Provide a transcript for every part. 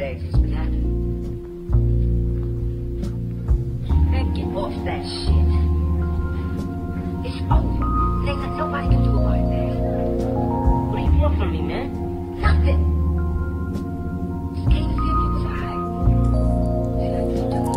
days has been happening. Man, get off that shit. It's over. Nigga, nobody can do it now. What do you want from me, man? Nothing.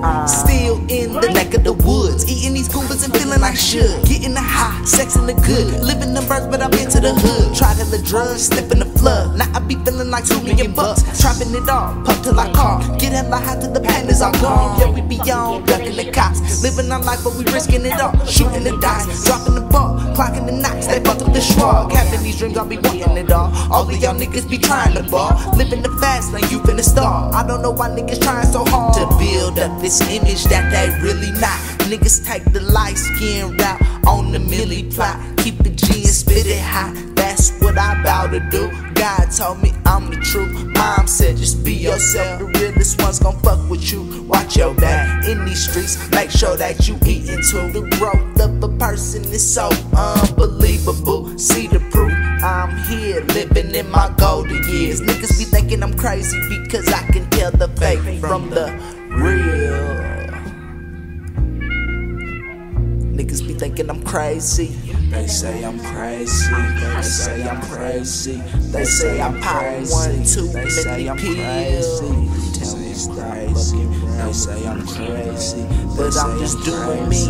Uh, Still in the neck of the woods, eating these goobers and feeling like should. Getting the high, sex in the good, living the birth, but I'm into the hood. Try to the drugs, sniffing the flood. Now I be like two million bucks. Trapping it all, puff till I call. Get hella high till the pandas are gone. Yeah, we be on, ducking the cops. Living our life, but we risking it all. Shooting the dice, dropping the ball, clocking the knocks. They fuck up the schwab. Having these dreams, I'll be wanting it all. All of y'all niggas be trying to ball. Living the fast lane, you finna stall. I don't know why niggas trying so hard to build up this image that they really not. Niggas take the light skin route on the milli plot. Keep the G and spit it hot. That's what I bout to do. God told me I'm the truth. Mom said just be yourself. The realest ones gon' fuck with you. Watch your back in these streets. Make sure that you eatin' too. The growth of a person is so unbelievable. See the proof. I'm here living in my golden years. Niggas be thinking I'm crazy because I can tell the fake from the real. Niggas be thinking I'm crazy. They say I'm crazy. They say I'm crazy. They say I pop one, two, They say I'm crazy. Tell me stop looking. They say I'm crazy. But I'm just doing me.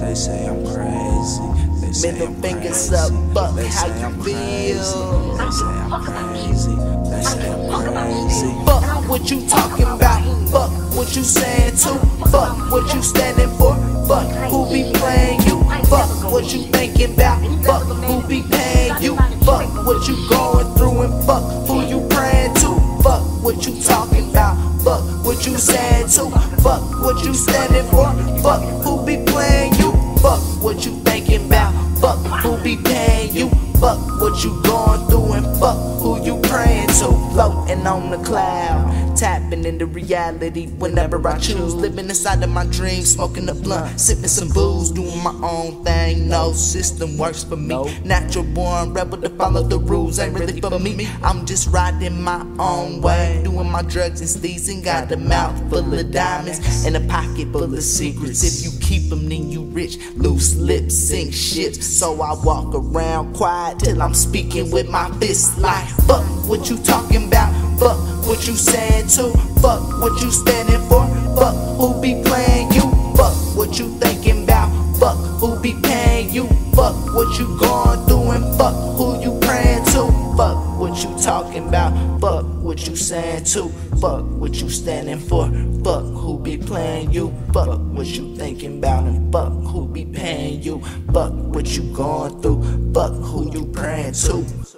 They say I'm crazy. They say Middle fingers up, fuck how you I'm feel. They say I'm crazy. They say I'm crazy. Fuck what you talking about. Fuck what you saying too. Fuck what you standing for. Fuck Fuck what you thinking about. Fuck who be paying you. Fuck what you going through and fuck who you praying to. Fuck what you talking about. Fuck what you saying to. Fuck what you standing for. Fuck who be playing you. Fuck what you thinking about. Fuck who be paying you. Fuck what you going through and fuck who you praying to. Floating on the cloud, tapping into reality whenever I choose. Living inside of my dreams, smoking a blunt, sipping some booze, doing my own thing. No system works for me. Natural born rebel to follow the rules ain't really for me. I'm just riding my own way, doing my drugs and steez and got a mouth full of diamonds and a pocket full of secrets. If you keep them, then you rich. Loose lips sink ships, so I walk around quiet till I'm speaking with my fists like fuck what you talking about, fuck what you saying too, fuck what you standing for, fuck who be playing you, fuck what you thinking about, fuck who be paying you, fuck what you going through and fuck who you praying to, fuck what you talking about, fuck what you saying too, fuck what you standing for, fuck who be playing you, fuck what you thinking about and fuck who be paying you, fuck what you going through, fuck who you praying to.